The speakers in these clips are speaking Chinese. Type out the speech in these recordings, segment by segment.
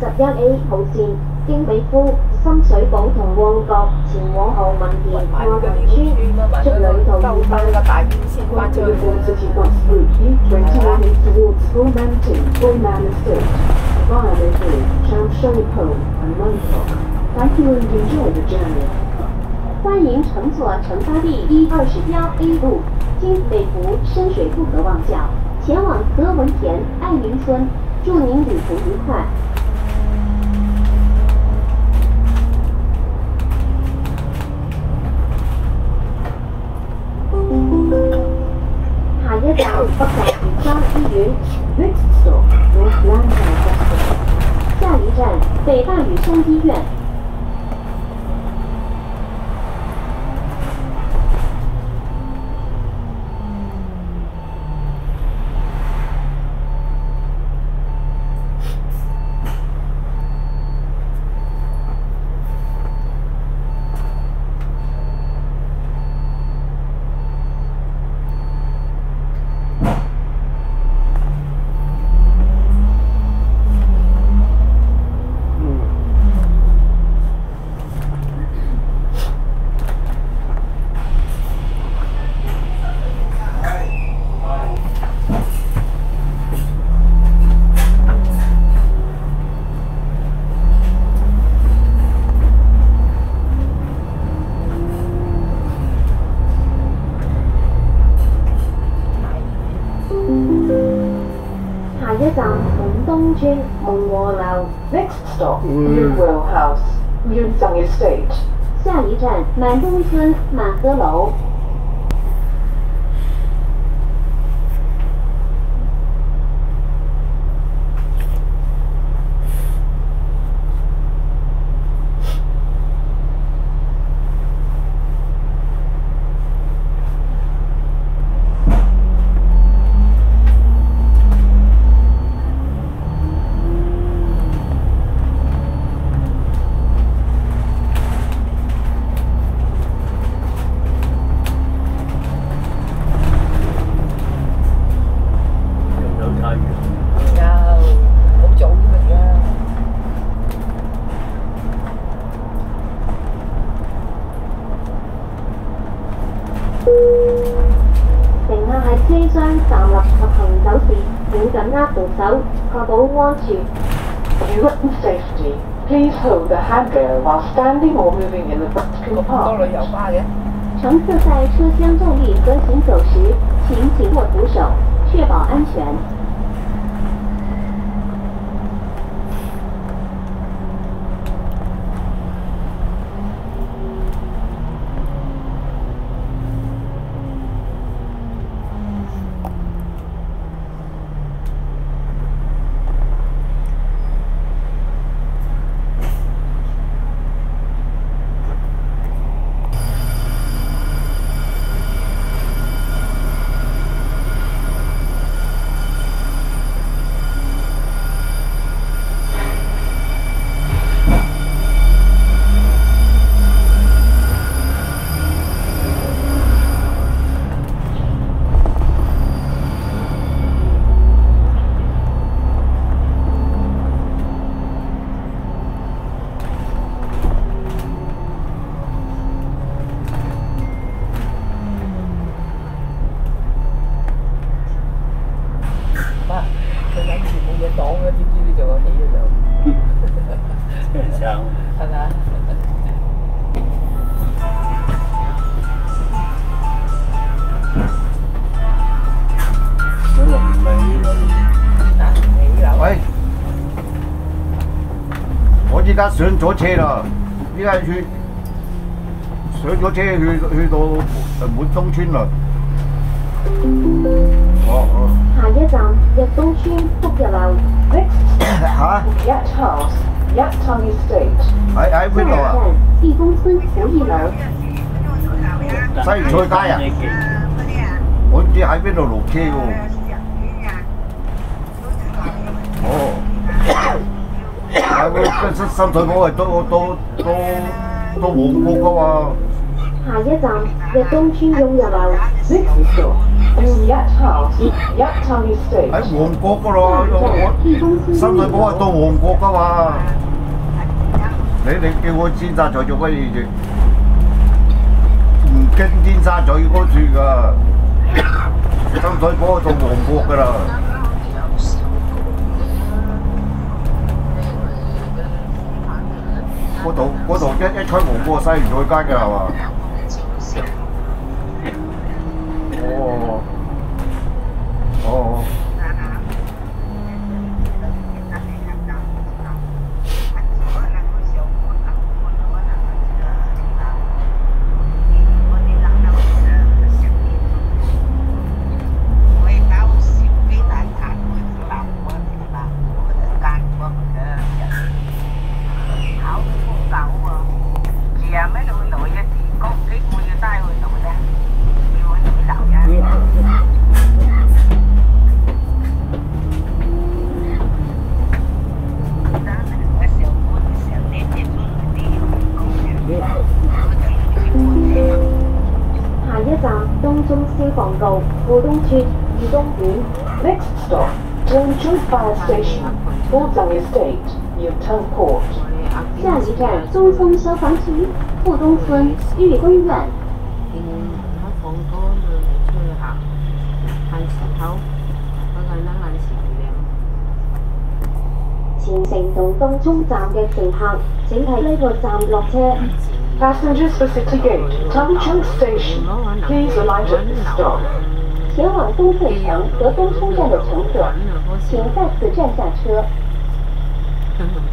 十一 A 号线经美孚、深水埗同旺角前往何文田过塘村，祝旅途愉快。欢迎乘坐一二十幺 A 路，经北湖深水埗和旺角，前往何文田爱民村。祝您旅途愉快。下一站北大屿山医院滿東村夢和樓。Next stop, Newell House, Yunzhang Estate. 下一站满东村满和楼。有太陽。有，好早添而家。乘客喺車廂站立及行走時，請緊握扶手，確保安全。For your safety, please hold the handrail 乘客在车厢站立和行走时，请紧握扶手，确保安全。依家上咗車啦，依家去上咗車去去到誒滿東村啦。哦哦，下一站日東村福日樓。Next 嚇 Yat House, Yattang Estate. 喺喺邊度啊？下一站地公村福義樓。西菜街啊我唔知喺邊度落車喎。哦，係喎，跟新新水埗係都都都都旺角噶嘛。下一站日東村雍日樓。Next stop, New Yat House, Yat Town Estate. 喺旺角噶咯，我地公司深水埗係到路旺角噶嘛。你你叫我尖沙咀做乜嘢啫？唔經尖沙咀嗰處噶，深水埗係到旺角噶啦。嗰度嗰度一一出旺角西園菜街嘅係嘛？哦，哦下一站东风消防局富东村玉公园。見喺放歌就出去行，行時候嗰個咧係時前城同東涌站嘅乘客，請喺呢個站落車。Passengers for City Gate, Tangchung Station, please alight. 前往东翠城和东冲站的乘客，请再次站下车。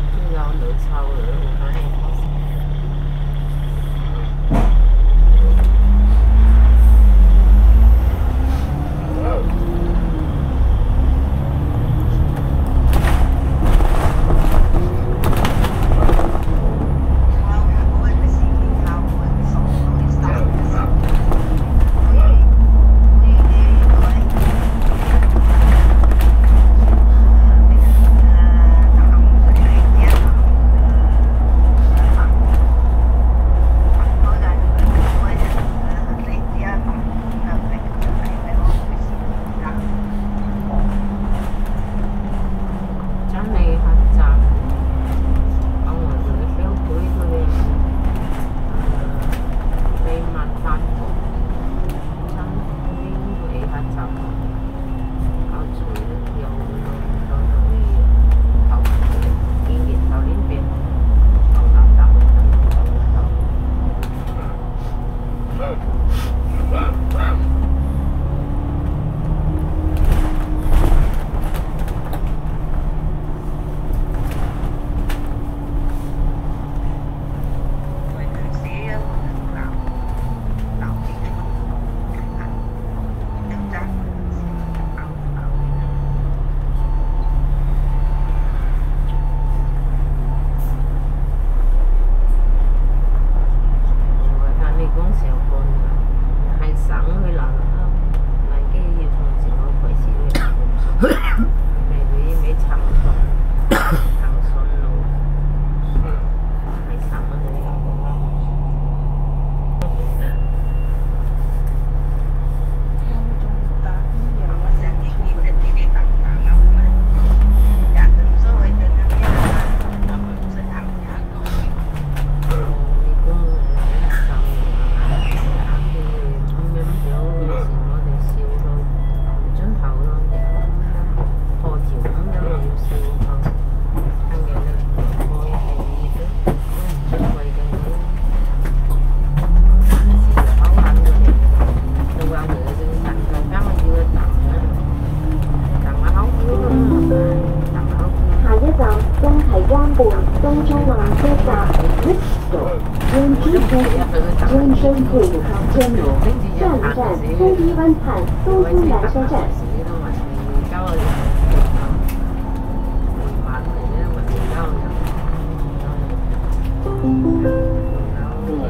Gate, Zhengzhou Gate Terminal. 下一站东堤湾畔东涌缆車站。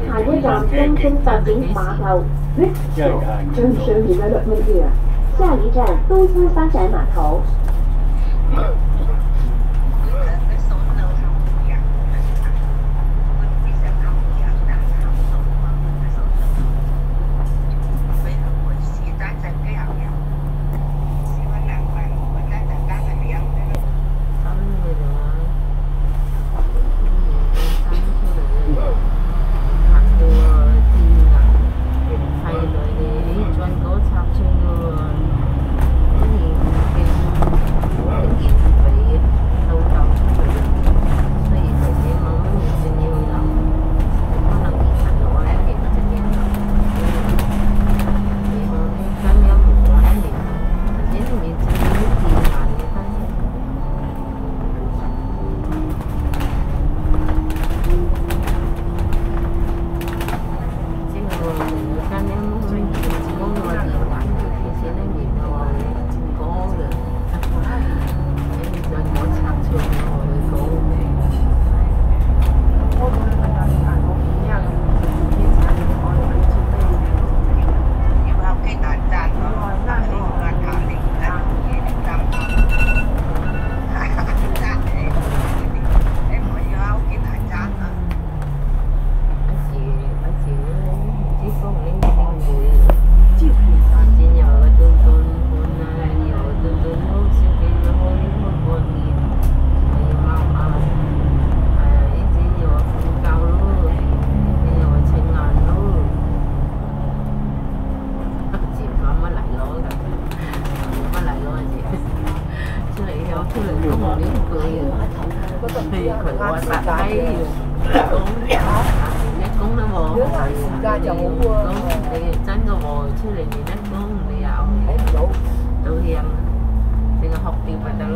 下一站東涌發展碼頭。Next stop, Zhengzhou Development Area. 下一站東涌發展碼頭。個喎出嚟練一公你又睇唔到到險，淨係學掉咪得咯。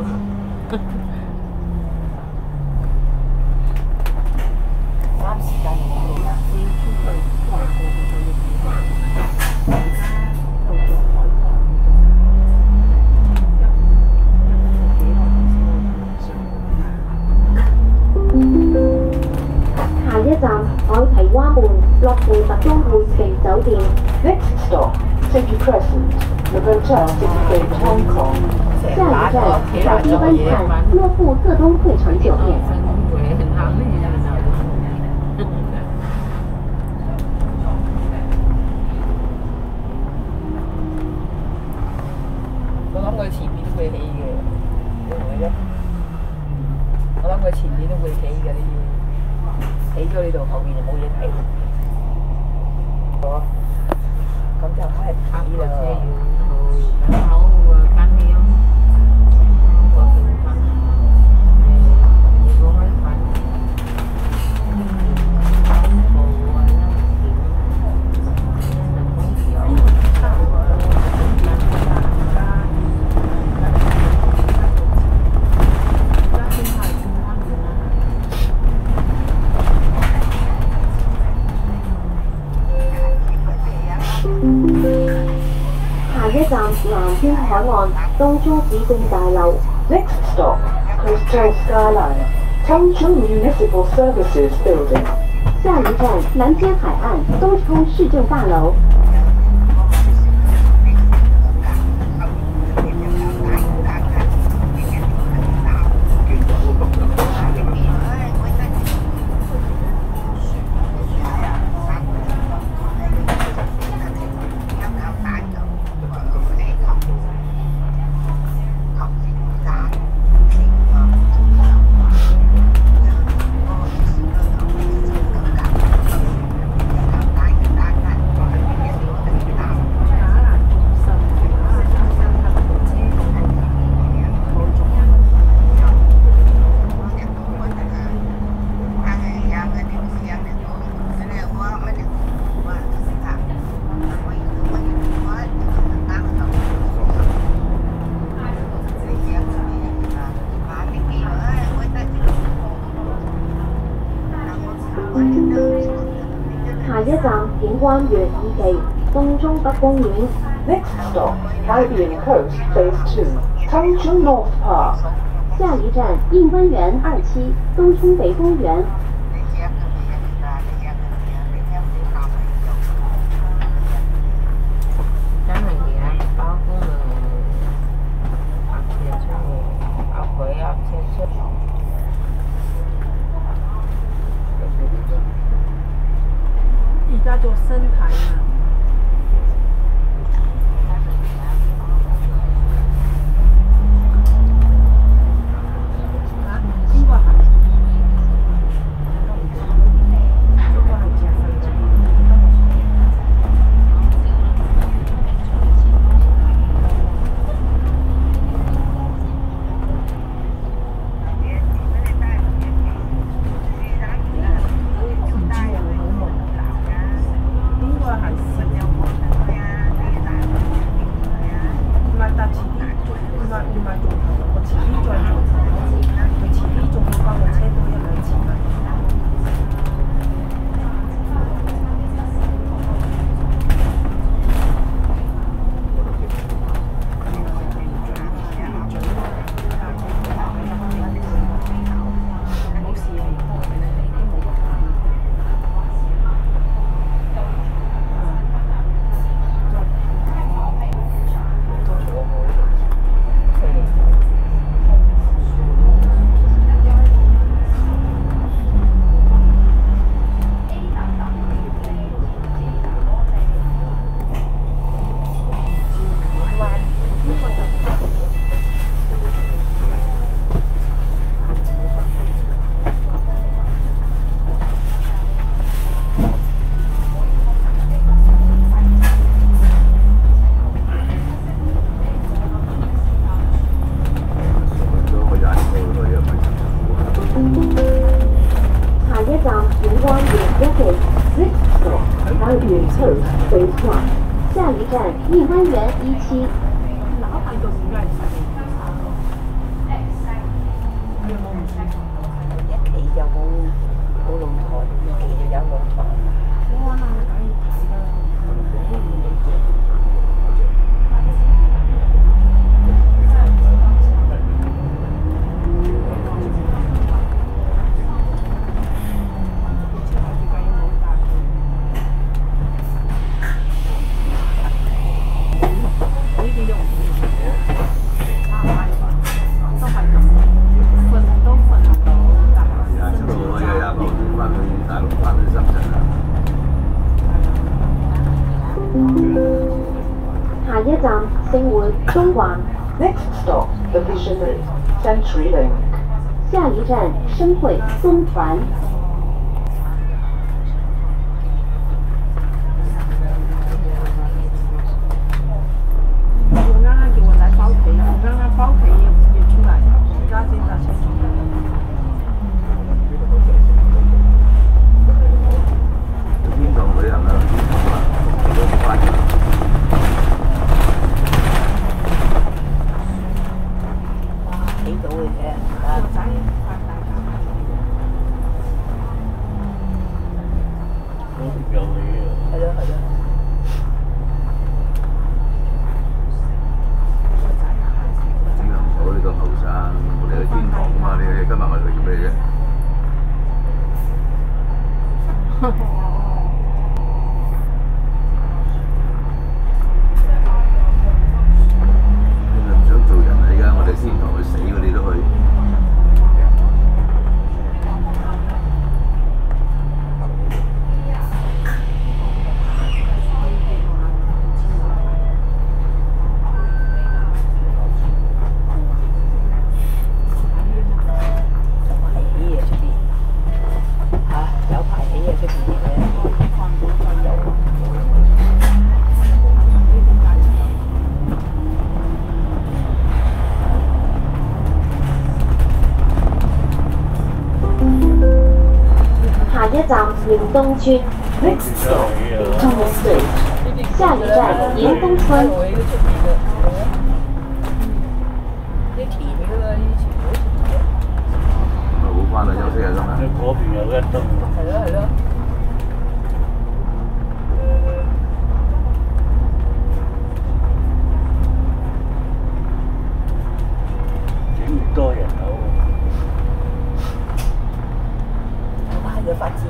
啱時間嚟下一站海堤灣畔樂富特裝會城酒店。Next stop, City Crescent, Novotel City Gate, Hong Kong. 下一站小堤湾畔乐富特东汇城酒店。Huệ hình thắng cái gì nào tôi 諗佢前面都會起嘅，會唔會啫？我諗佢前面都會起嘅呢啲，起咗呢度後面就冇嘢睇。好，咁就開始 Áp vào 啦东珠市政大楼。Next stop, Coastal Skyline, Tongchu Municipal Services Building. 下一站南天海岸东珠市政大楼。景灣園二期东中北公园。Next stop, Caribbean Coast Phase 2, Changchun North Park. 下一站印温园二期东冲北公园。航光点 f o c u s six four，航点，一站。删除了。下一站，深汇松环。接档明东区 Rick Street Thomas Street，下一站明东村。好翻啦，休息下先啦。嗰邊有一棟。係咯係咯。幾多人口？好快嘅發展。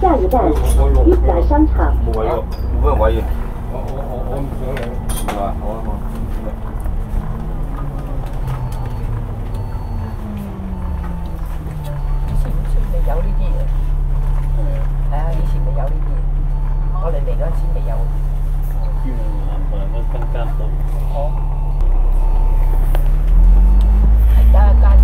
下一站，御甲商场。我我我我我我我我我我我哋嚟嗰陣時未有，叫南方嗰陣間都好，係得一間。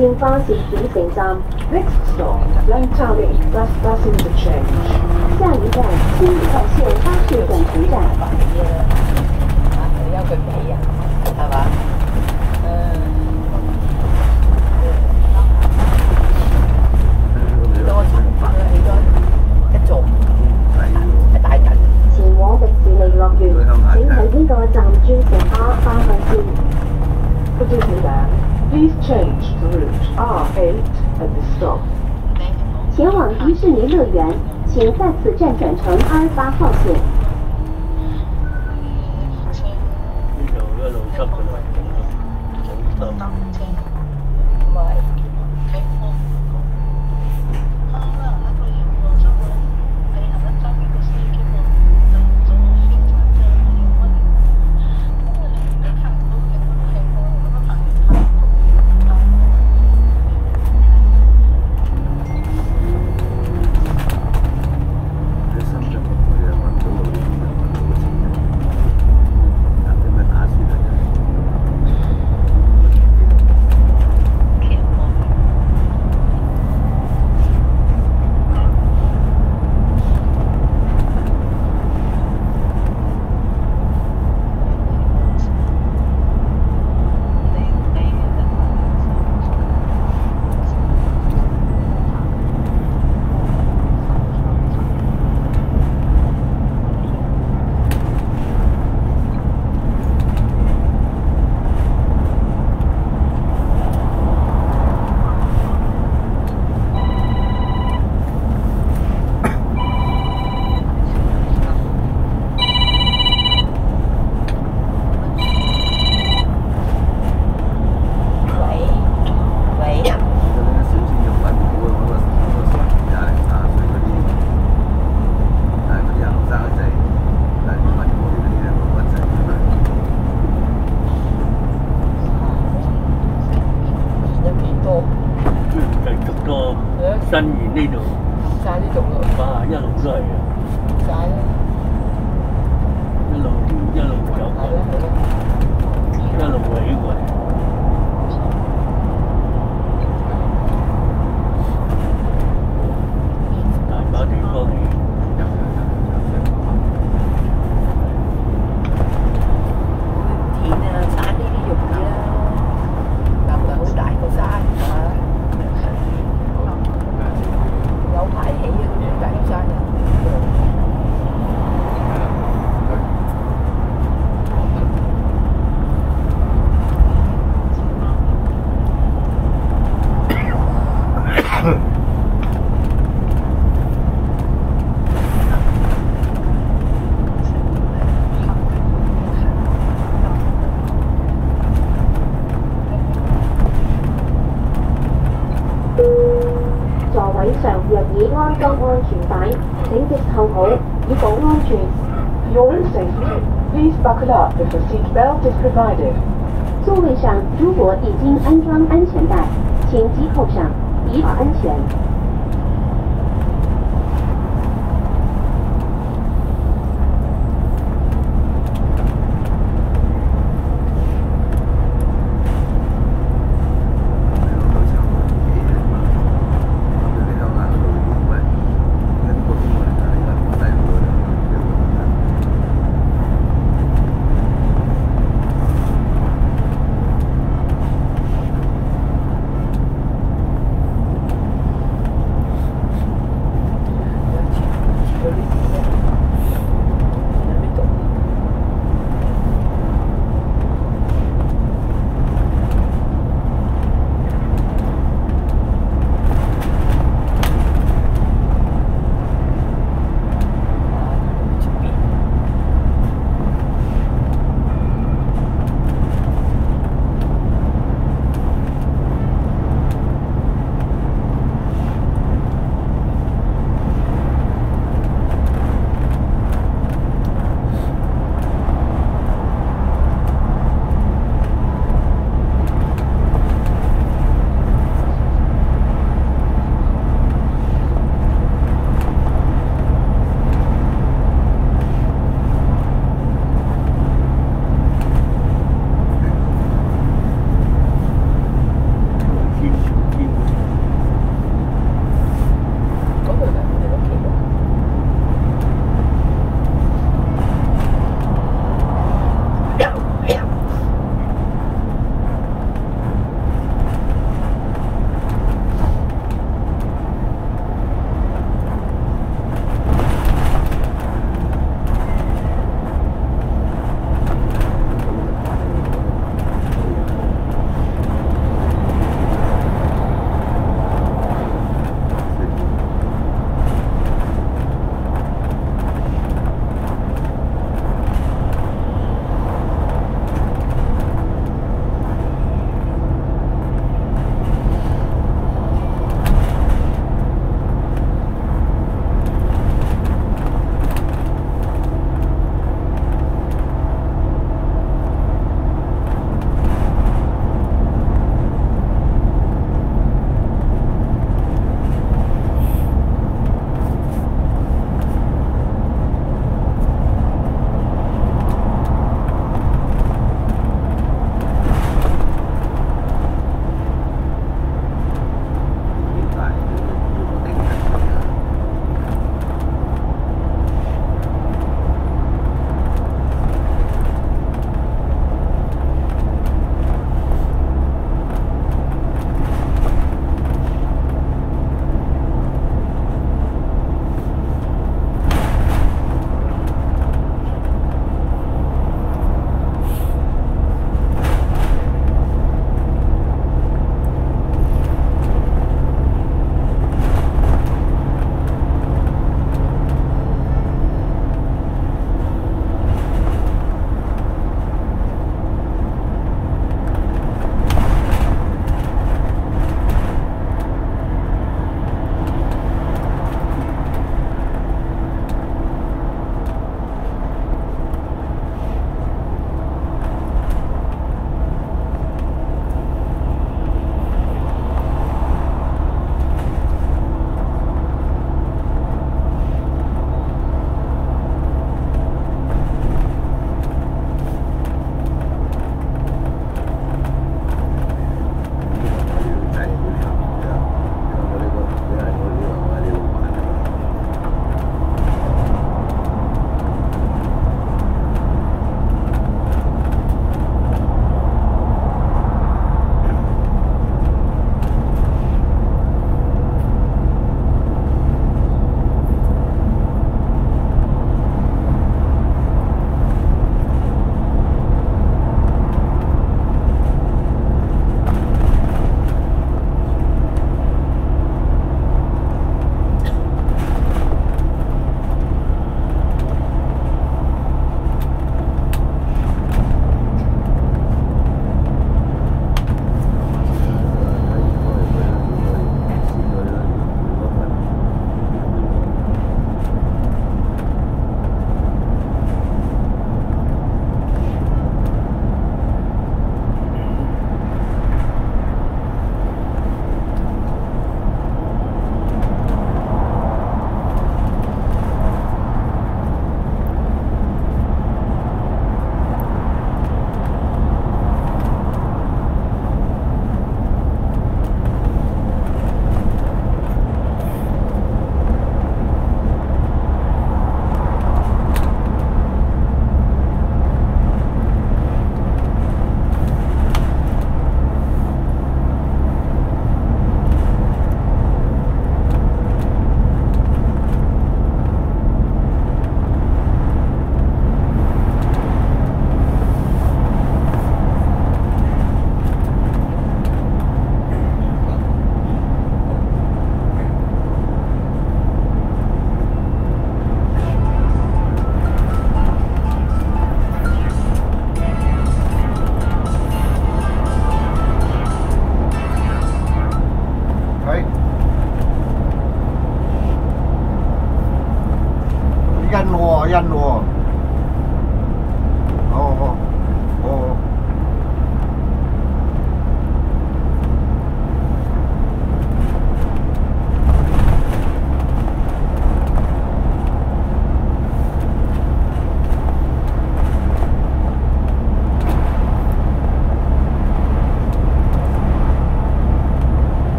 干线巴士转乘站，Next stop, Langtali Bus Bus Interchange. 下一站青屿道线巴士转乘站。白嘢啦，啊，你有佢皮啊，係嘛？誒，起多層，起多一座一大層，前往迪士尼樂園，請喺呢個站轉乘 R 八號線。For Disneyland, please change to route R8 at this stop. 前往迪士尼乐园，请再次站转乘 R 八号线。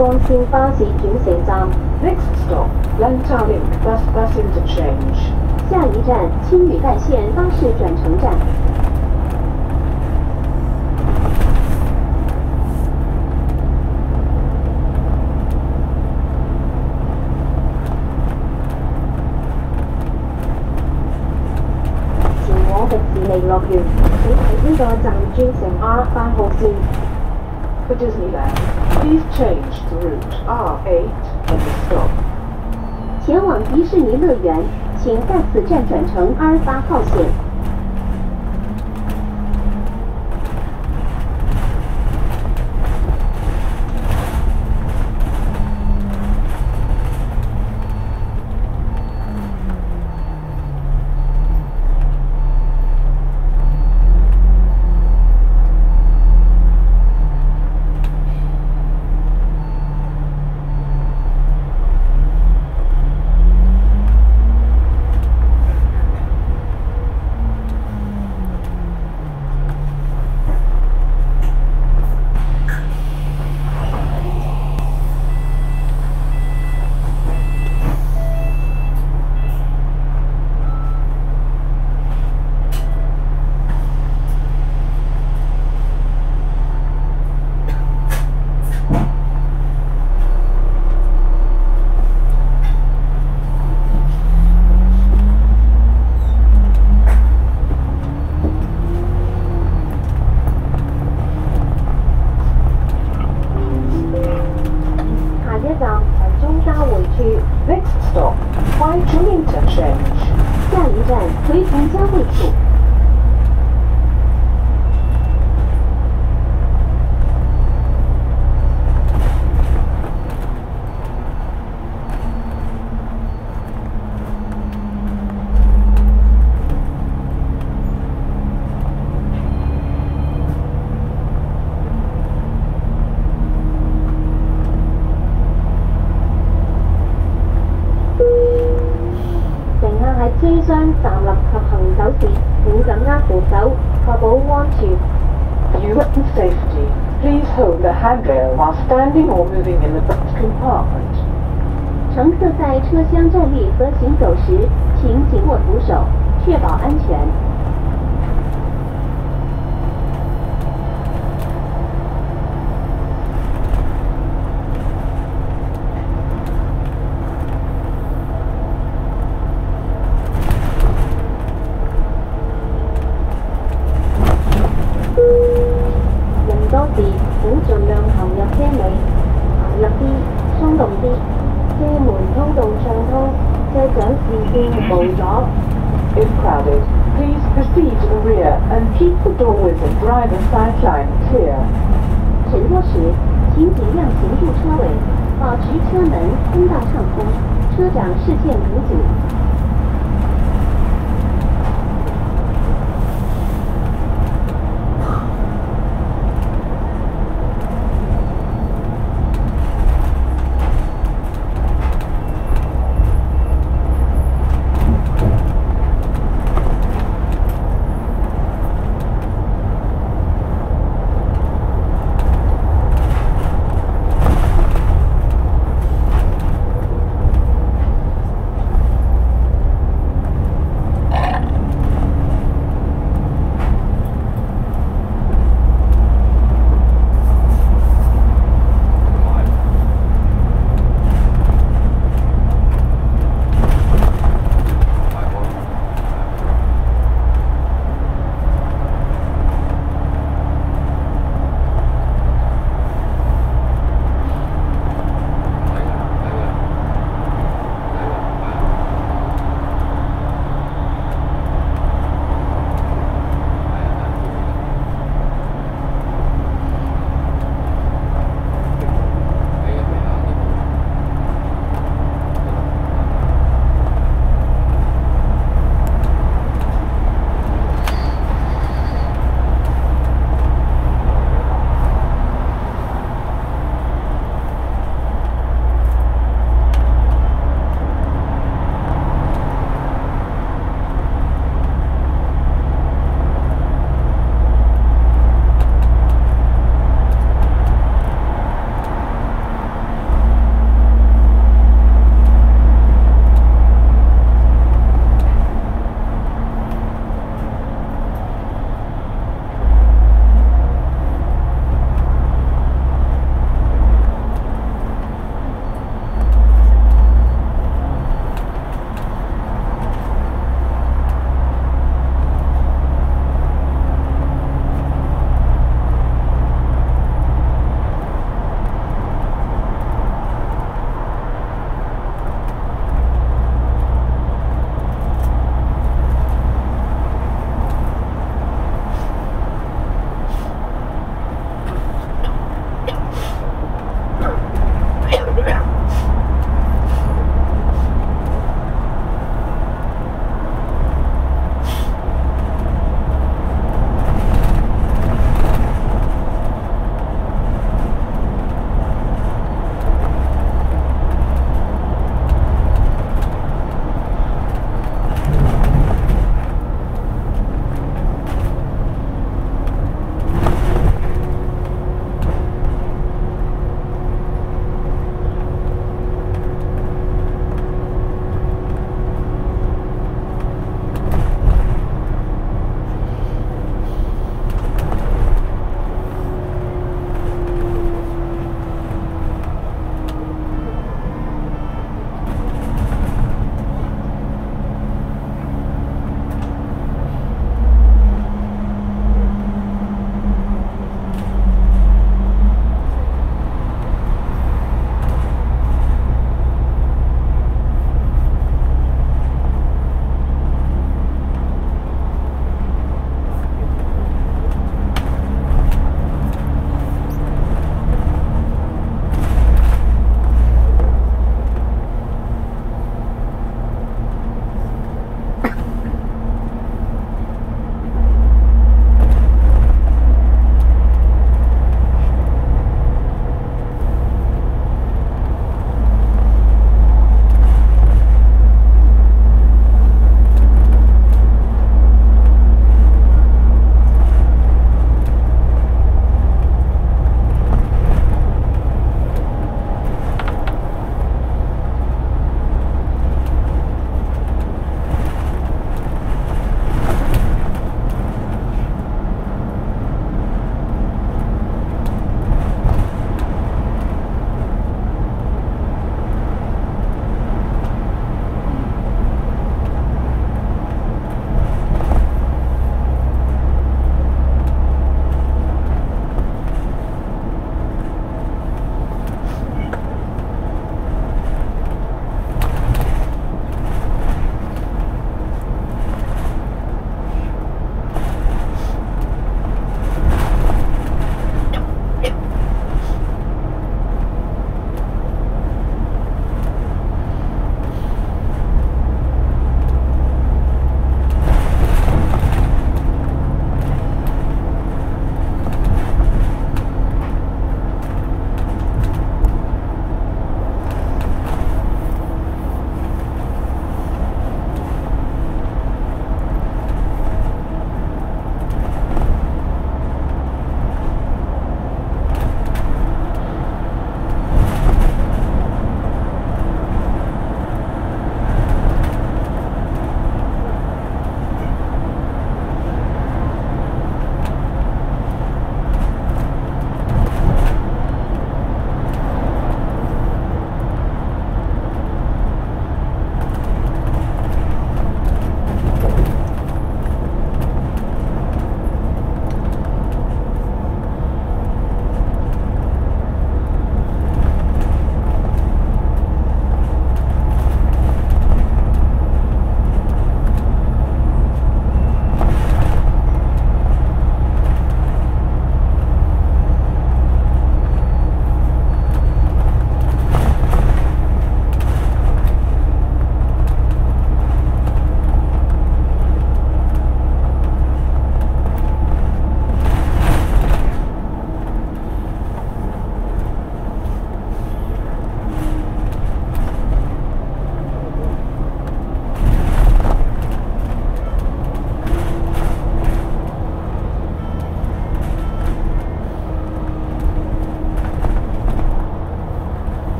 东兴巴士停线站。Next stop, Plantation Bus Bus Interchange。下一站，青屿干线巴士转乘站。前往迪士乐园，你喺呢个站转乘 R 八号线？不？change through R8 and sol 前往迪士尼乐园，请再次站转乘 R8 号线。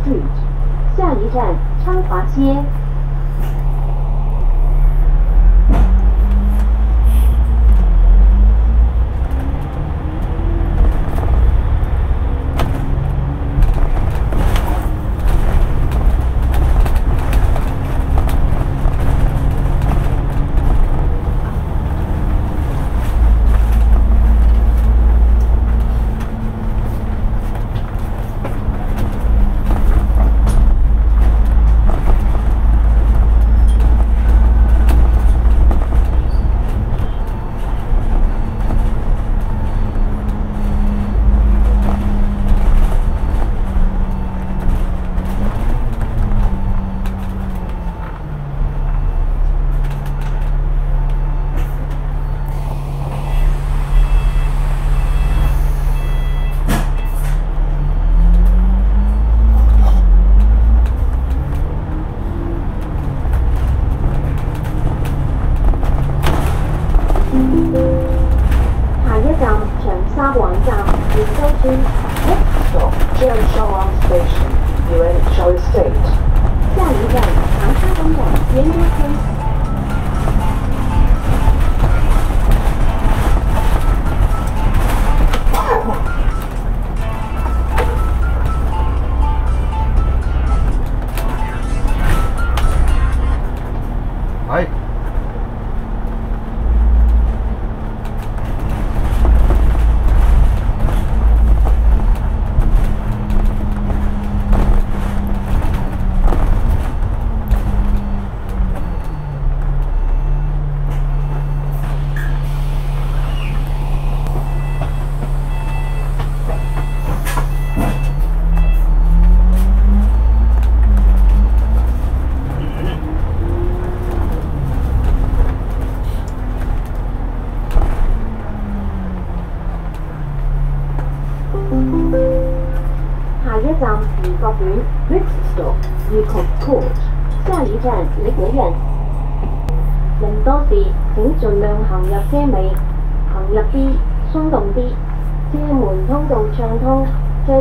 street.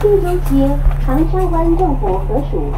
青州街长沙湾政府合署